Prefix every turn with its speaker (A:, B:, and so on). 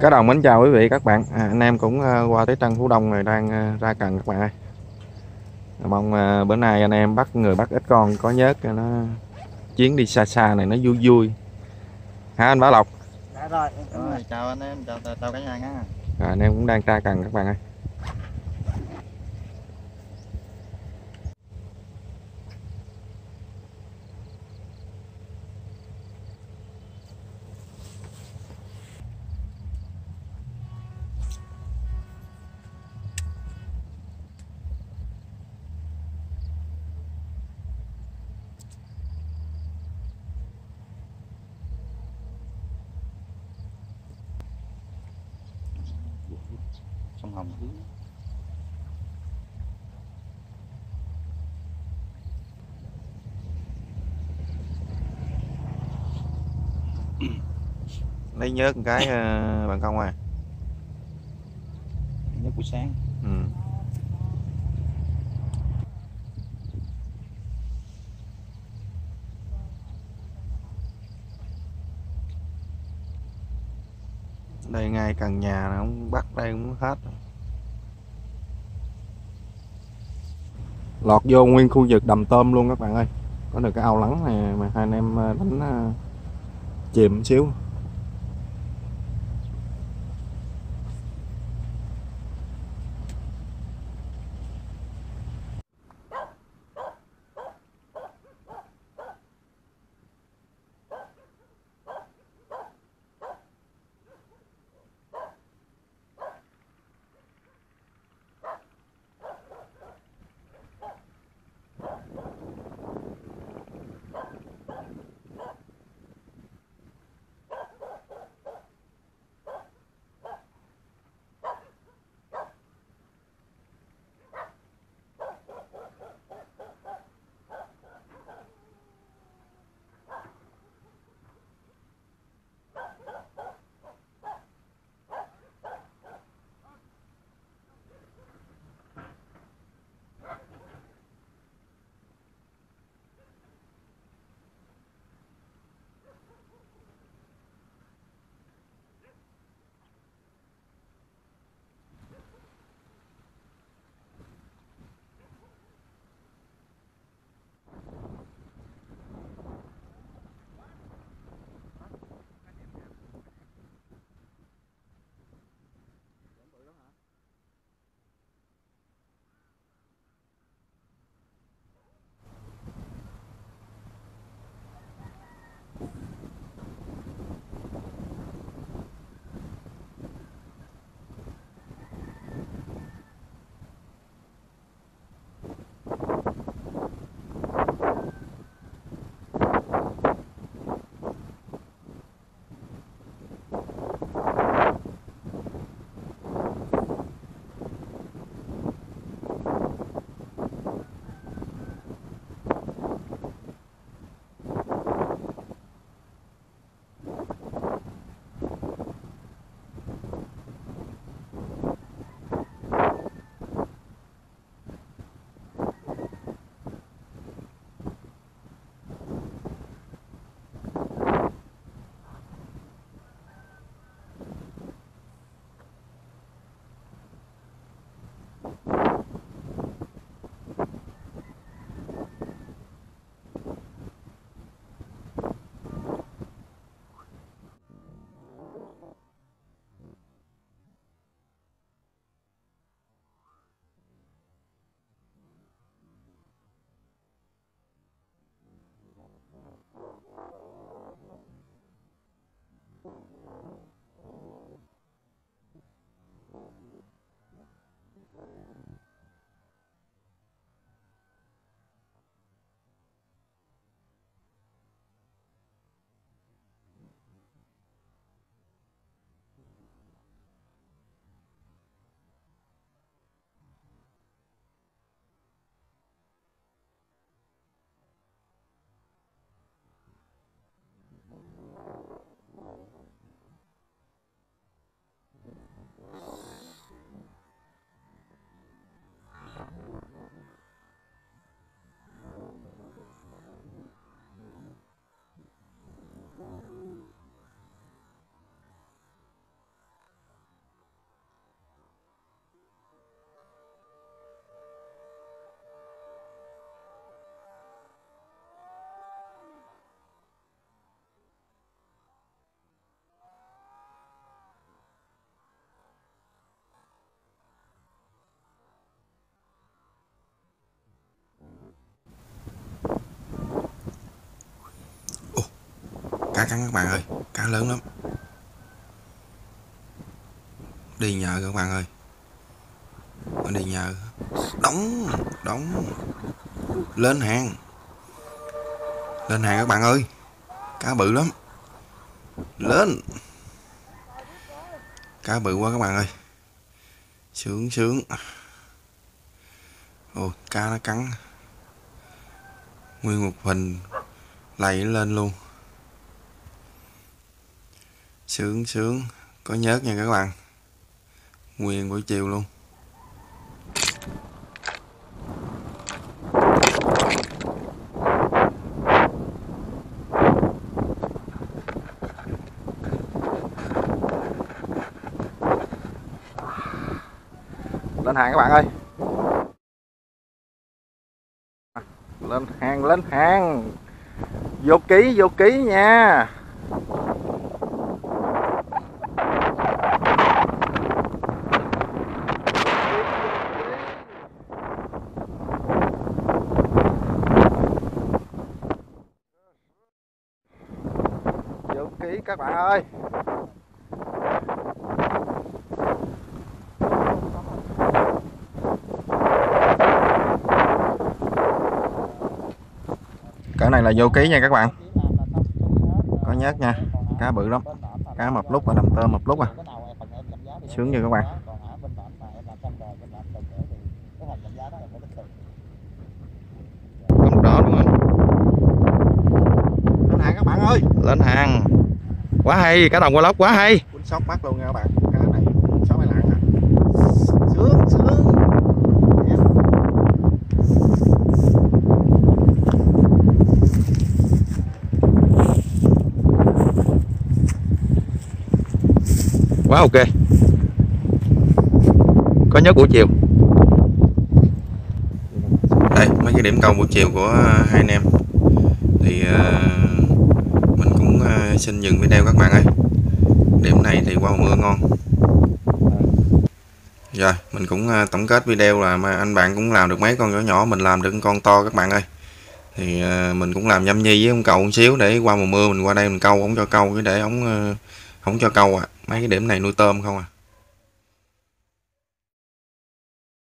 A: Cá đồng mến chào quý vị các bạn. À, anh em cũng uh, qua tới Tân Phú Đông rồi đang uh, ra cần các bạn ơi. Mong uh, bữa nay anh em bắt người bắt ít con có nhớt cho nó chuyến đi xa xa này nó vui vui. Hả anh Bảo Lộc?
B: Đã rồi,
C: Rồi, chào anh em, chào chào, chào cả nhà nha.
A: à, anh em cũng đang ra cần các bạn ơi
C: Cứ
A: lấy nhớt một cái uh, bạn công à
C: nhớ buổi sáng.
A: ừ. đây ngay cần nhà nó bắt đây cũng hết lọt vô nguyên khu vực đầm tôm luôn các bạn ơi. Có được cái ao lắng này mà hai anh em ờ, đánh ờ, chìm một xíu. Cá cắn các bạn ơi. Cá lớn lắm. Đi nhờ các bạn ơi. Nó đi nhờ. Đóng đóng. Lên hàng. Lên hàng các bạn ơi. Cá bự lắm. Lên. Cá bự quá các bạn ơi. Sướng sướng. Ôi, cá nó cắn. Nguyên một hình lầy lên luôn sướng sướng. Có nhớt nha các bạn. Nguyên buổi chiều luôn. Lên hàng các bạn ơi. Lên hàng lên hàng. Vô ký vô ký nha vô ký các bạn ơi. Cỡ này là vô ký nha các bạn. Có nhớt nha. Cá bự lắm. Cá mập lúc và đầm tôm mập lúc à. Sướng chưa các bạn. Con đó đúng không? Lên hàng các bạn ơi. Lên hàng quá hay cá đồng qua lóc quá hay. Quýnh sóc bắt luôn nha các bạn. Cá này sáu hai lạng à sướng sướng. Quá ok. Có nhớ buổi chiều. Đây mấy cái điểm câu buổi chiều của hai anh em. Thì uh, cũng uh, xin dừng video các bạn ơi. Điểm này thì qua mưa ngon. Rồi mình cũng uh, tổng kết video là mà anh bạn cũng làm được mấy con nhỏ nhỏ mình làm được con to các bạn ơi. Thì uh, mình cũng làm nhâm nhi với ông cậu một xíu để qua mùa mưa mình qua đây mình câu không cho câu cái để ống không cho câu à mấy cái điểm này nuôi tôm không à.